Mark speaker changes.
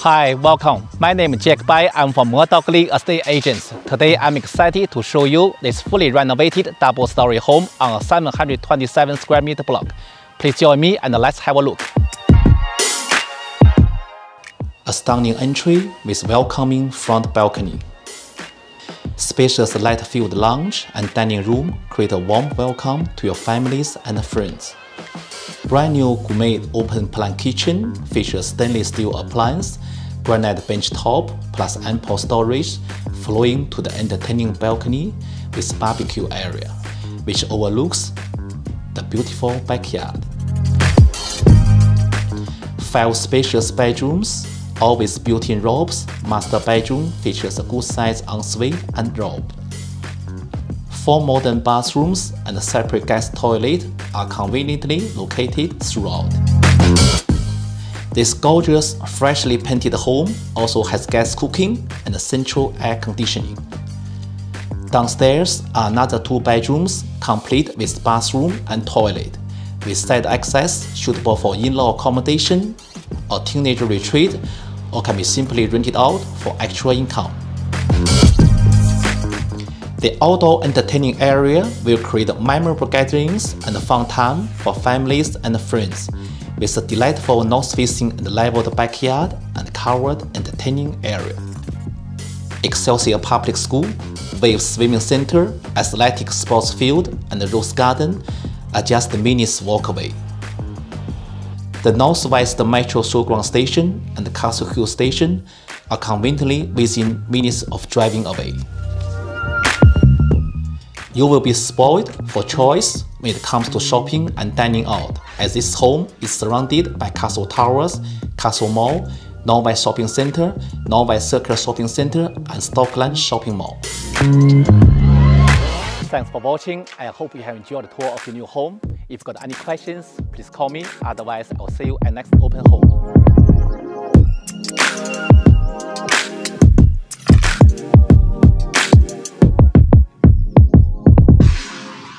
Speaker 1: Hi, welcome. My name is Jack Bai. I'm from Murdoch Estate Agents. Today, I'm excited to show you this fully renovated double-story home on a 727 square meter block. Please join me and let's have a look. A stunning entry with welcoming front balcony. Spacious light-filled lounge and dining room create a warm welcome to your families and friends. Brand new gourmet open plan kitchen features stainless steel appliance, granite bench top plus ample storage flowing to the entertaining balcony with barbecue area, which overlooks the beautiful backyard. Five spacious bedrooms, all with built-in robes. Master bedroom features a good-sized ensuite and robe. Four modern bathrooms and a separate guest toilet are conveniently located throughout. This gorgeous, freshly painted home also has gas cooking and central air conditioning. Downstairs are another two bedrooms, complete with bathroom and toilet, with side access suitable for in-law accommodation, or teenager retreat, or can be simply rented out for extra income. The outdoor entertaining area will create memorable gatherings and fun time for families and friends, with a delightful north-facing and leveled backyard and covered entertaining area. Excelsior Public School, with swimming center, athletic sports field, and rose garden are just minutes walk away. The Northwest Metro Showground Station and Castle Hill Station are conveniently within minutes of driving away. You will be spoiled for choice when it comes to shopping and dining out, as this home is surrounded by Castle Towers, Castle Mall, Norwest Shopping Center, Norwest Circle Shopping Center, and Stockland Shopping Mall. Thanks for watching. I hope you have enjoyed the tour of your new home. If you've got any questions, please call me. Otherwise, I'll see you at next open home.